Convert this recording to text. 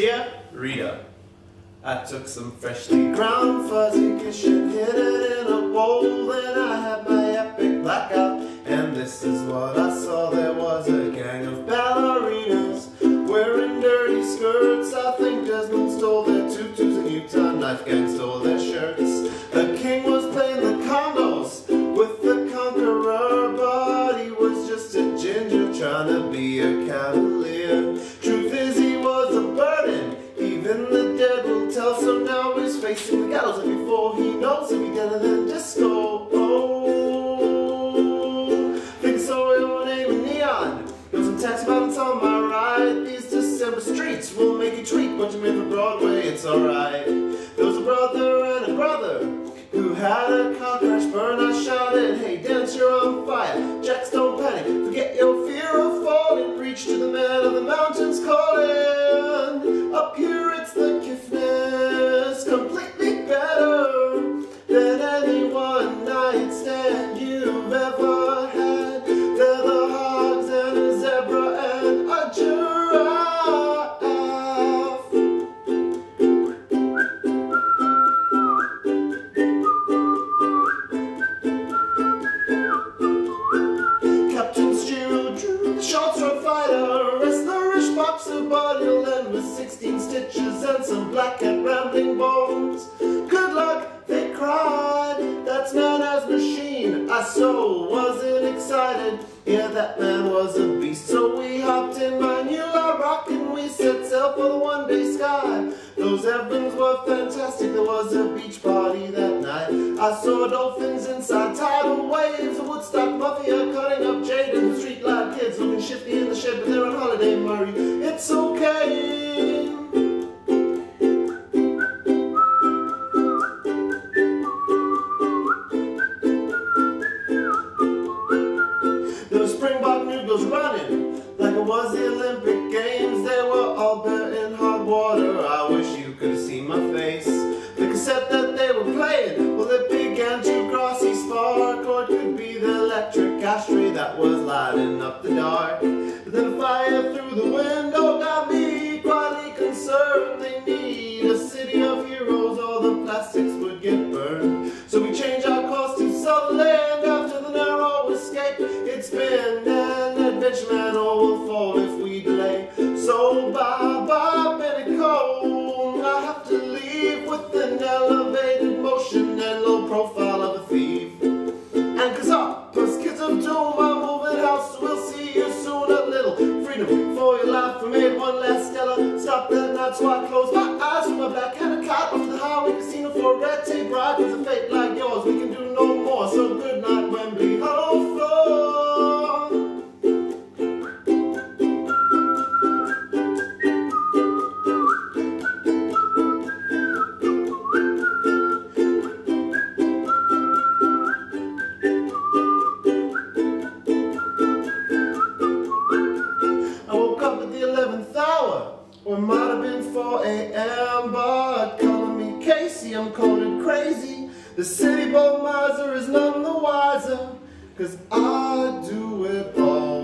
Dear Reader, I took some freshly ground Fuzigish and hid it in a bowl. Then I had my epic blackout, and this is what I saw. There was a gang of ballerinas wearing dirty skirts. I think Desmond stole their tutus and Utah Knife Gang stole their shirts. The king was playing the condos with the conqueror, but he was just a ginger trying to be a cavalier. Facing the gallows, and before he knows, he'll be deader than disco. Oh, think so, your name in neon. There's some Taxi Violence on my ride. These December streets will make you tweak. Once you made for Broadway, it's alright. There was a brother and a brother who had a car crash and some black and rambling bones. Good luck, they cried. That's man as machine. I so wasn't excited. Yeah, that man was a beast. So we hopped in my new rock and we set sail for the one day sky. Those heavens were fantastic. There was a beach party that night. I saw dolphins inside tidal waves. Woodstock mafia cutting up Noodles running like it was the Olympic Games. They were all bare in hot water. I wish you could seen my face. The cassette that they were playing, well, it began to glossy spark, or it could be the electric ashtray that was lighting up the dark. But then a fire through the window for your life. We made one last Stella. Stop that night, so I close my eyes with my black and a cat off the highway casino for a red tape ride. With a Casey, I'm crazy. The city boy miser is none the wiser, cause I do it all